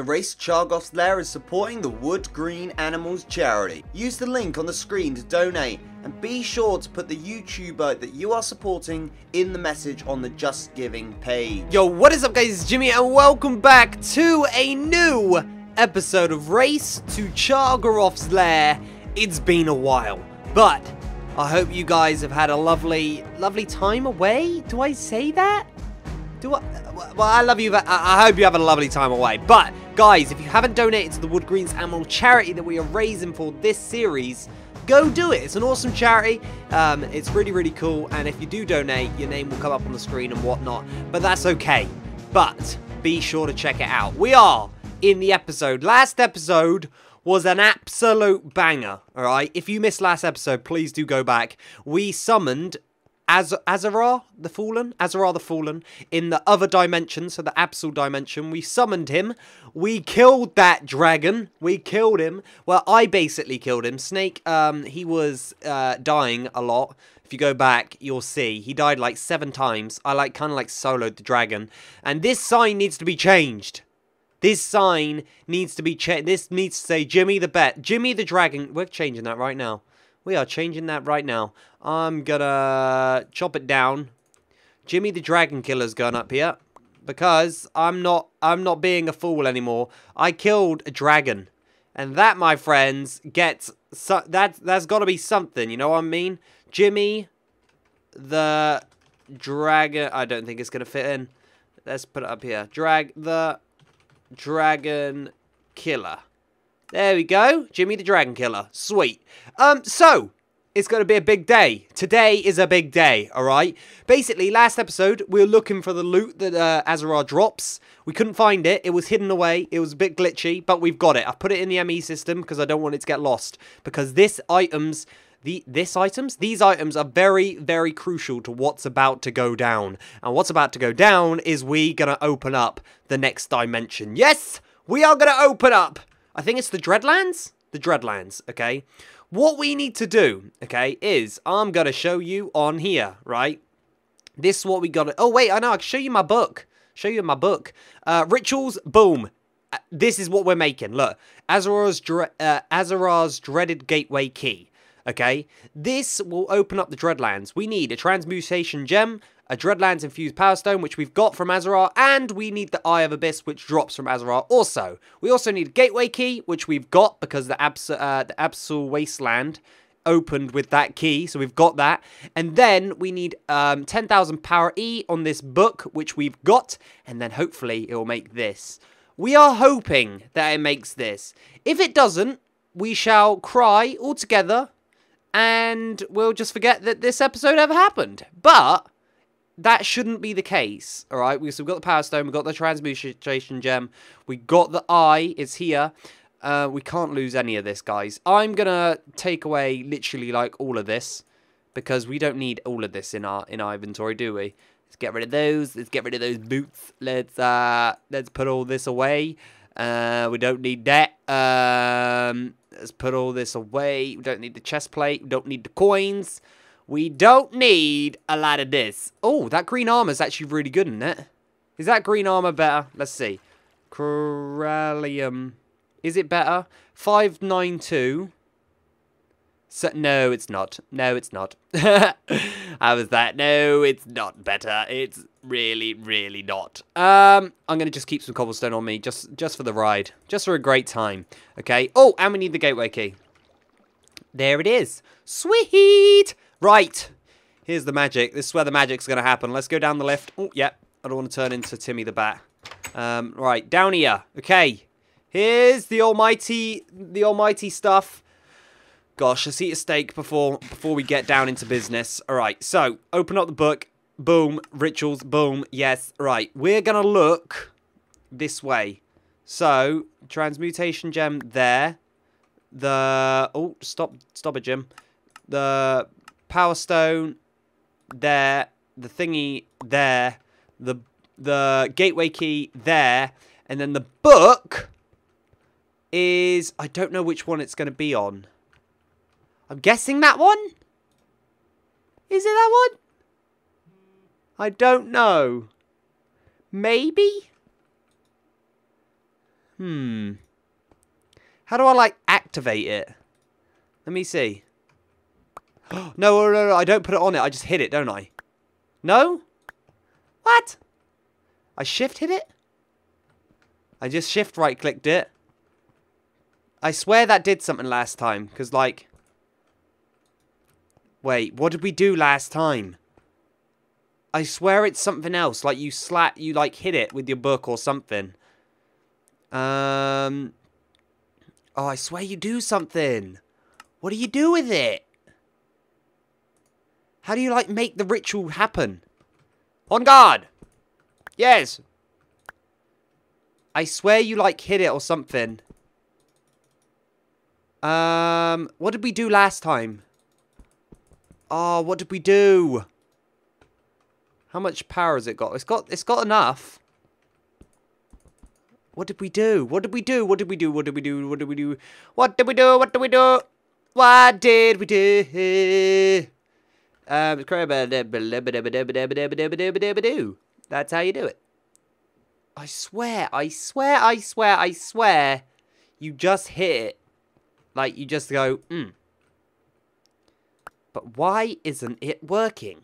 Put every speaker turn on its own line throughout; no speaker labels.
The Race Cha'Garoth's Lair is supporting the Wood Green Animals charity. Use the link on the screen to donate and be sure to put the YouTuber that you are supporting in the message on the Just Giving page.
Yo, what is up guys, it's Jimmy and welcome back to a new episode of Race to Cha'Garoth's Lair. It's been a while, but I hope you guys have had a lovely, lovely time away. Do I say that? Do I? Well, I love you. I hope you have a lovely time away. But, guys, if you haven't donated to the Wood Greens Animal charity that we are raising for this series, go do it. It's an awesome charity. Um, it's really, really cool. And if you do donate, your name will come up on the screen and whatnot. But that's okay. But be sure to check it out. We are in the episode. Last episode was an absolute banger, alright? If you missed last episode, please do go back. We summoned Az Asorah the Fallen, Asorah the Fallen, in the other dimension, so the Absol dimension. We summoned him. We killed that dragon. We killed him. Well, I basically killed him. Snake, um, he was uh, dying a lot. If you go back, you'll see he died like seven times. I like kind of like soloed the dragon, and this sign needs to be changed. This sign needs to be changed. This needs to say Jimmy the Bet, Jimmy the Dragon. We're changing that right now. We are changing that right now. I'm gonna chop it down. Jimmy the Dragon Killer's going up here. Because I'm not I'm not being a fool anymore. I killed a dragon. And that, my friends, gets so that that's gotta be something, you know what I mean? Jimmy the dragon I don't think it's gonna fit in. Let's put it up here. Drag the dragon killer. There we go. Jimmy the Dragon Killer. Sweet. Um, so, it's going to be a big day. Today is a big day, alright? Basically, last episode, we were looking for the loot that uh, Asorah drops. We couldn't find it. It was hidden away. It was a bit glitchy, but we've got it. I put it in the ME system because I don't want it to get lost. Because this items... The, this items? These items are very, very crucial to what's about to go down. And what's about to go down is we gonna open up the next dimension. Yes! We are gonna open up I think it's the Dreadlands? The Dreadlands, okay? What we need to do, okay, is I'm going to show you on here, right? This is what we got to... Oh, wait, I know. I can show you my book. Show you my book. Uh, rituals, boom. Uh, this is what we're making. Look. Asorah's, uh, Asorah's Dreaded Gateway Key. Okay? This will open up the Dreadlands. We need a Transmutation Gem, a Dreadlands Infused Power Stone, which we've got from Asorah, and we need the Eye of Abyss, which drops from Asorah also. We also need a Gateway Key, which we've got because the, Abs uh, the Absol Wasteland opened with that key, so we've got that. And then we need um, 10,000 Power E on this book, which we've got, and then hopefully it will make this. We are hoping that it makes this. If it doesn't, we shall cry all together, and we'll just forget that this episode ever happened. But that shouldn't be the case, all right? We've got the Power Stone, we've got the Transmutation Gem, we got the Eye, it's here. Uh, we can't lose any of this, guys. I'm going to take away literally, like, all of this, because we don't need all of this in our in our inventory, do we? Let's get rid of those. Let's get rid of those boots. Let's uh, let's put all this away. Uh, we don't need that. Um, let's put all this away. We don't need the chest plate. We don't need the coins. We don't need a lot of this. Oh, that green armor is actually really good, isn't it? Is that green armor better? Let's see. Coralium. Is it better? 592. So, no, it's not. No, it's not. How was that? No, it's not better. It's really, really not. Um, I'm going to just keep some cobblestone on me just, just for the ride. Just for a great time. Okay. Oh, and we need the gateway key. There it is. Sweet! Right. Here's the magic. This is where the magic's going to happen. Let's go down the lift. Oh, yeah. I don't want to turn into Timmy the Bat. Um, right, down here. Okay. Here's the almighty, the almighty stuff. Gosh, let's eat a steak before, before we get down into business. All right, so open up the book. Boom. Rituals. Boom. Yes. Right. We're going to look this way. So, transmutation gem there. The... Oh, stop. Stop it, Jim. The Power Stone there, the thingy there, the the gateway key there, and then the book is I don't know which one it's going to be on. I'm guessing that one. Is it that one? I don't know. Maybe. Hmm. How do I, like, activate it? Let me see. no, no, no, no, I don't put it on it. I just hit it, don't I? No? What? I shift hit it? I just shift right clicked it. I swear that did something last time. Because, like... Wait, what did we do last time? I swear it's something else. Like, you slap... You, like, hit it with your book or something. Um... Oh, I swear you do something. What do you do with it? How do you, like, make the ritual happen? On guard! Yes! I swear you, like, hit it or something. Um, what did we do last time? Oh, what did we do? How much power has it got? It's got, it's got enough. What did we do? What did we do? What did we do? What did we do? What did we do? What did we do? What did we do? What did we do? Um, that's how you do it. I swear, I swear, I swear, I swear, you just hit it. Like, you just go, mm. But why isn't it working?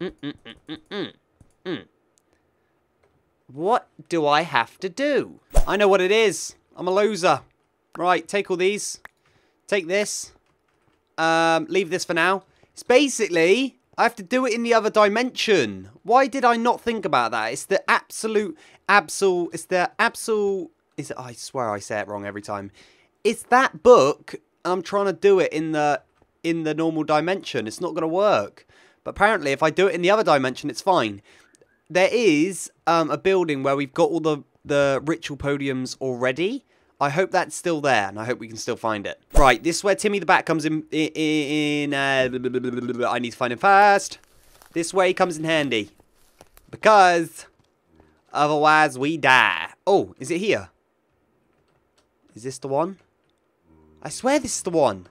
Mm, mm, mm, mm, mm. What do I have to do? I know what it is. I'm a loser. Right, take all these. Take this. Um, leave this for now. It's basically, I have to do it in the other dimension. Why did I not think about that? It's the absolute, absolute, it's the absolute, is it, I swear I say it wrong every time. It's that book, I'm trying to do it in the, in the normal dimension. It's not going to work. But apparently, if I do it in the other dimension, it's fine there is um, a building where we've got all the, the ritual podiums already. I hope that's still there, and I hope we can still find it. Right, this is where Timmy the Bat comes in. in, uh, I need to find him first. This way comes in handy. Because otherwise we die. Oh, is it here? Is this the one? I swear this is the one.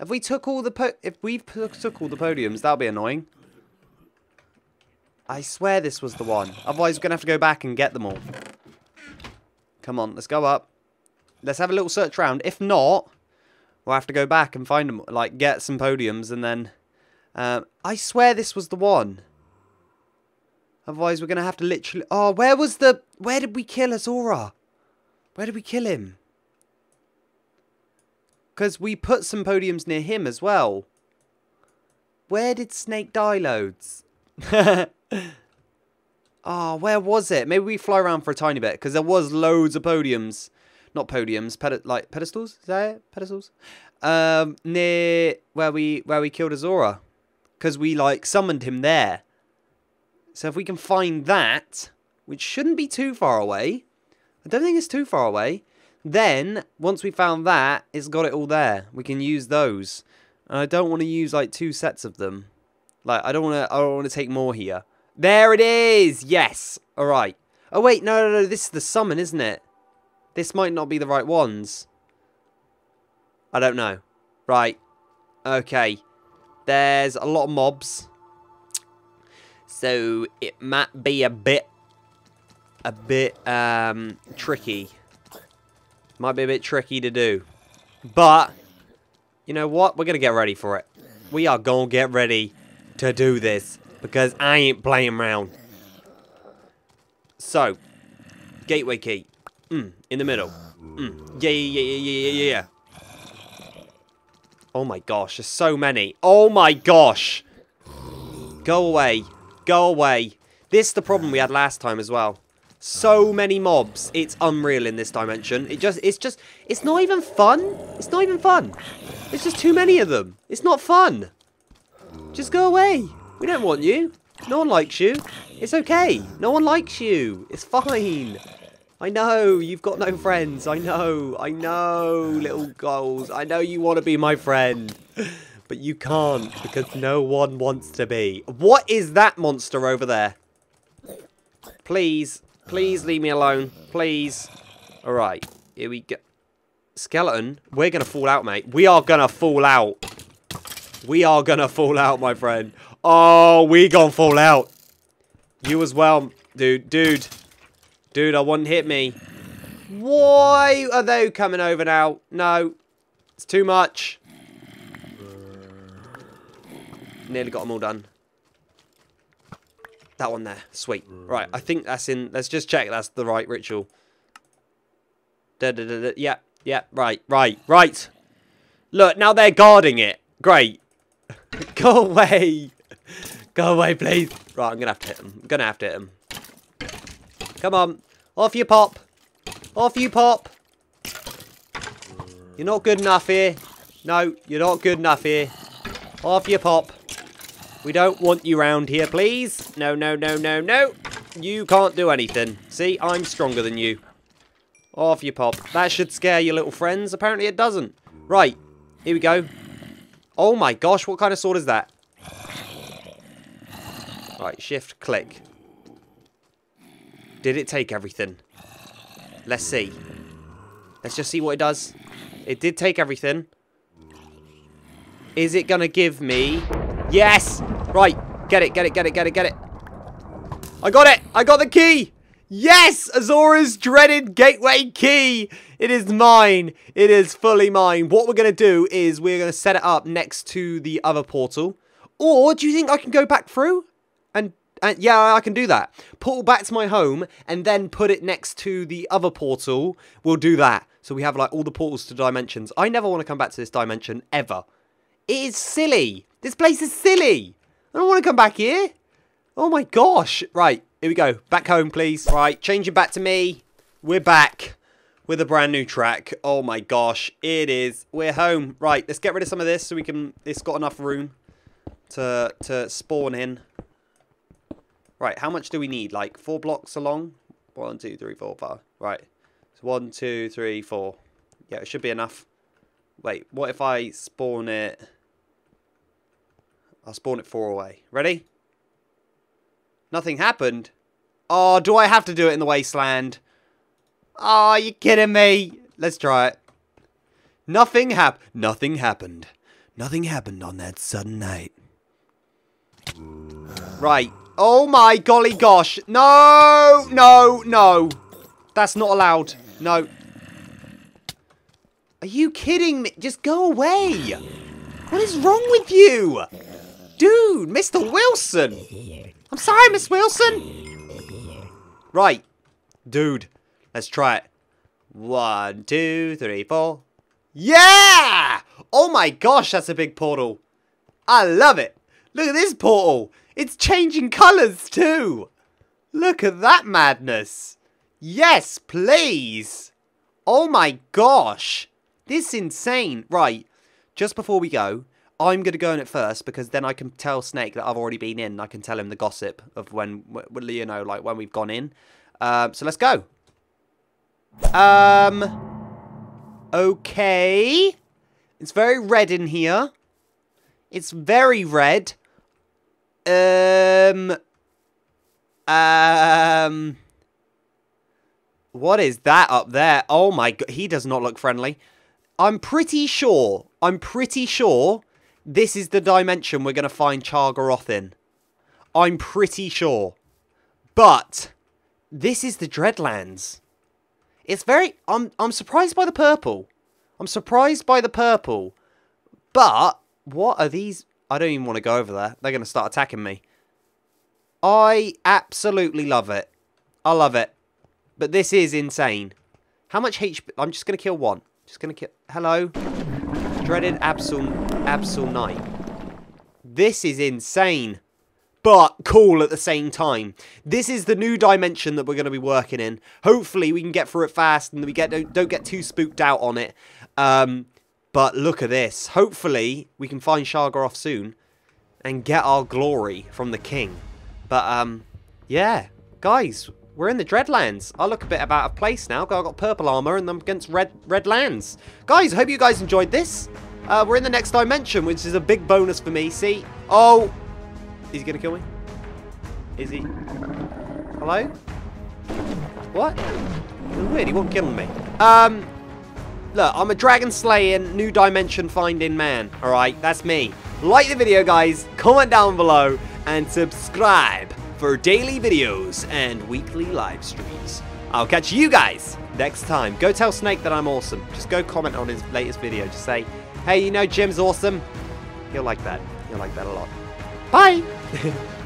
If we took all the po if we took all the podiums, that'll be annoying. I swear this was the one. Otherwise, we're going to have to go back and get them all. Come on, let's go up. Let's have a little search round. If not, we'll have to go back and find them. Like, get some podiums and then... Um, I swear this was the one. Otherwise, we're going to have to literally... Oh, where was the... Where did we kill Asorah? Where did we kill him? Because we put some podiums near him as well. Where did Snake die loads? oh, where was it? Maybe we fly around for a tiny bit because there was loads of podiums, not podiums, ped like pedestals. Is that it? Pedestals? Um, near where we where we killed Asorah, because we like summoned him there. So if we can find that, which shouldn't be too far away, I don't think it's too far away. Then once we found that, it's got it all there. We can use those. And I don't want to use like two sets of them. Like, I don't want to. I don't want to take more here. There it is. Yes. All right. Oh wait, no, no, no. This is the summon, isn't it? This might not be the right ones. I don't know. Right. Okay. There's a lot of mobs. So it might be a bit a bit um tricky. Might be a bit tricky to do. But you know what? We're gonna get ready for it. We are gonna get ready to do this because I ain't playing around. So, gateway key. Mm, in the middle. Mm, yeah, yeah, yeah, yeah, yeah, yeah. Oh my gosh, there's so many. Oh my gosh. Go away. Go away. This is the problem we had last time as well. So many mobs. It's unreal in this dimension. It just, it's just, it's not even fun. It's not even fun. It's just too many of them. It's not fun. Just go away. We don't want you. No one likes you. It's okay. No one likes you. It's fine. I know, you've got no friends. I know, I know, little goals. I know you want to be my friend. But you can't because no one wants to be. What is that monster over there? Please, please leave me alone. Please. Alright, here we go. Skeleton, we're going to fall out, mate. We are going to fall out. We are gonna fall out, my friend. Oh, we gonna fall out. You as well, dude. Dude. Dude, I wouldn't hit me. Why are they coming over now? No. It's too much. Nearly got them all done. That one there. Sweet. Right, I think that's in... Let's just check that's the right ritual. Da, da, da, da. Yeah, yeah, right, right, right. Look, now they're guarding it. Great. Go away. Go away, please. Right, I'm going to have to hit him. I'm going to have to hit him. Come on. Off you pop. Off you pop. You're not good enough here. No, you're not good enough here. Off you pop. We don't want you round here, please. No, no, no, no, no. You can't do anything. See, I'm stronger than you. Off you pop. That should scare your little friends. Apparently it doesn't. Right, here we go. Oh my gosh, what kind of sword is that? Right, shift, click. Did it take everything? Let's see. Let's just see what it does. It did take everything. Is it going to give me... Yes! Right, get it, get it, get it, get it, get it. I got it! I got the key! Yes! Asorah's dreaded gateway key! It is mine. It is fully mine. What we're going to do is we're going to set it up next to the other portal. Or do you think I can go back through? And, and yeah, I can do that. Portal back to my home and then put it next to the other portal. We'll do that. So we have like all the portals to dimensions. I never want to come back to this dimension ever. It is silly. This place is silly. I don't want to come back here. Oh my gosh. Right, here we go. Back home, please. Right, change it back to me. We're back with a brand new track. Oh my gosh, it is. We're home. Right, let's get rid of some of this so we can... It's got enough room to, to spawn in. Right, how much do we need? Like four blocks along? One, two, three, four, five. Right. So one, two, three, four. Yeah, it should be enough. Wait, what if I spawn it... I'll spawn it four away. Ready? Nothing happened. Oh, do I have to do it in the wasteland? Oh, you kidding me? Let's try it. Nothing hap- Nothing happened. Nothing happened on that sudden night. Right. Oh my golly gosh. No, no, no. That's not allowed. No. Are you kidding me? Just go away. What is wrong with you? Dude, Mr. Wilson. I'm sorry, Miss Wilson. Right. Dude, let's try it. One, two, three, four. Yeah! Oh my gosh, that's a big portal. I love it. Look at this portal. It's changing colours too. Look at that madness. Yes, please. Oh my gosh. This is insane. Right, just before we go, I'm going to go in it first because then I can tell Snake that I've already been in. I can tell him the gossip of when, you know, like when we've gone in. Um, so let's go. Um, okay. It's very red in here. It's very red. Um, um, what is that up there? Oh my god, he does not look friendly. I'm pretty sure, I'm pretty sure this is the dimension we're going to find Cha'Garoth in. I'm pretty sure. But this is the Dreadlands. It's very... I'm, I'm surprised by the purple. I'm surprised by the purple. But what are these... I don't even want to go over there. They're going to start attacking me. I absolutely love it. I love it. But this is insane. How much HP... I'm just going to kill one. Just going to kill... Hello? Dreaded Absol, Absol Knight. This is insane. But cool at the same time. This is the new dimension that we're going to be working in. Hopefully we can get through it fast and we get don't, don't get too spooked out on it. Um, but look at this. Hopefully we can find Cha'Garoth soon and get our glory from the king. But um, yeah, guys, we're in the Dreadlands. I look a bit out of place now. I've got purple armor and I'm against red red lands. Guys, hope you guys enjoyed this. Uh, we're in the next dimension, which is a big bonus for me. See? Oh! Is he going to kill me? Is he? Hello? What? Weird, he won't kill me. Um, look, I'm a dragon slaying, new dimension finding man. Alright, that's me. Like the video, guys. Comment down below. And subscribe for daily videos and weekly live streams. I'll catch you guys next time. Go tell Snake that I'm awesome. Just go comment on his latest video. Just say, hey, you know Jim's awesome. He'll like that. He'll like that a lot. Bye!